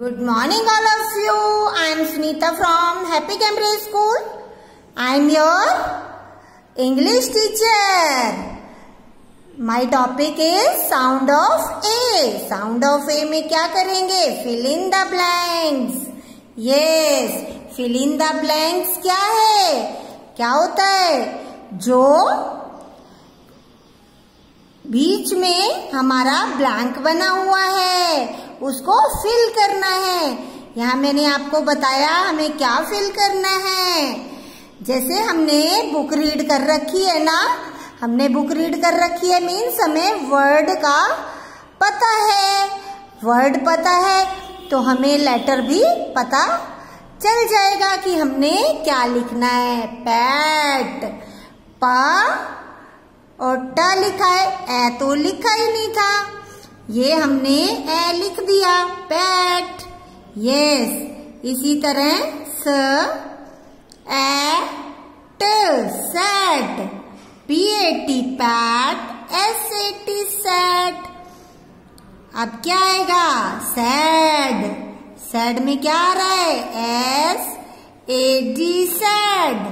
Good morning all of you. I am Sunita from Happy Cambridge School. I am your English teacher. My topic is sound of A. Sound of A में क्या करेंगे Fill in the blanks. Yes, fill in the blanks क्या है क्या होता है जो बीच में हमारा ब्लैंक बना हुआ है उसको फिल करना है। यहाँ मैंने आपको बताया हमें क्या फिल करना है। जैसे हमने बुक रीड कर रखी है ना, हमने बुक रीड कर रखी है मीन्स हमें वर्ड का पता है। वर्ड पता है तो हमें लेटर भी पता चल जाएगा कि हमने क्या लिखना है। पैट पा और टा लिखा है ए तो लिखा ही नहीं था। ये हमने ए लिख दिया, पैट। यस इसी तरह S at set. P A T pat. S A T set. अब क्या आएगा? सैड। सैड में क्या आ रहा है? S A D sad.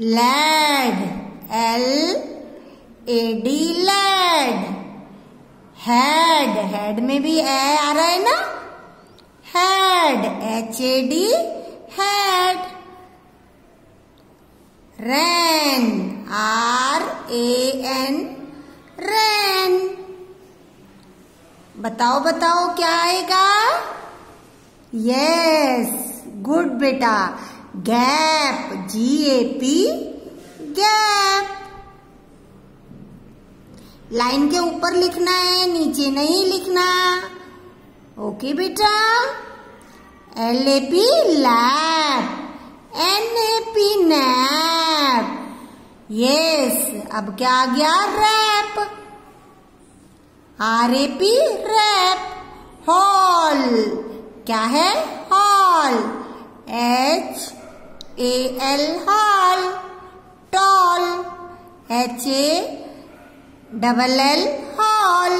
Lad. L A D lad. Head head में भी ए आ रहा है ना? Head H A D head ran R A N ran बताओ बताओ, क्या आएगा? यस गुड बेटा. Gap G A P gap line के ऊपर लिखना है, नीचे नहीं लिखना। ओके बेटा। L A P lap N A P nap yes अब क्या आ गया? Rap R A P rap hall क्या है? Hall H A L hall tall H A double L hall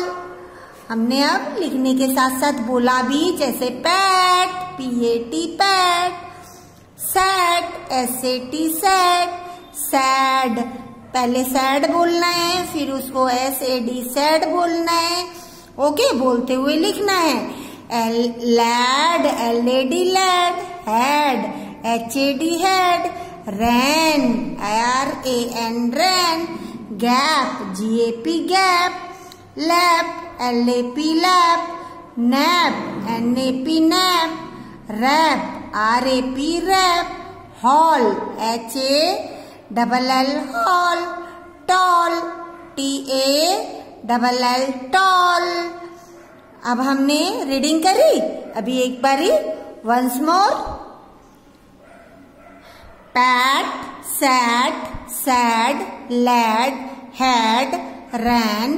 हमने अब लिखने के साथ साथ बोला भी, जैसे pat P A T pat sat S A T sat sad पहले सैड बोलना है, फिर उसको एस ए डी सैड बोलना है। ओके, बोलते हुए लिखना है। L lad L A D lad had H A D head ran R A N ran gap G A P gap lap L A P lap nap N A P nap rap R A P rap hall H A double L hall tall T A double L tall अब हमने reading करी, अभी एक बारी once more pat sat sad, lad, had, ran,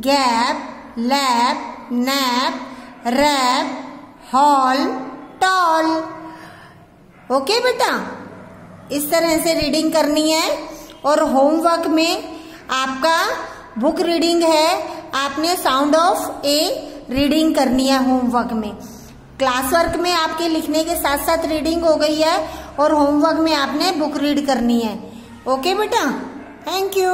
gap, lap, nap, rap, hall, tall. Okay okay, बेटा इस तरह से रीडिंग करनी है और होमवर्क में आपका बुक रीडिंग है आपने साउंड ऑफ़ ए रीडिंग करनी है होमवर्क में क्लास वर्क में आपके लिखने के साथ साथ रीडिंग हो गई है और होमवर्क में आपने बुक रीड करनी है। ओके बेटा? Thank you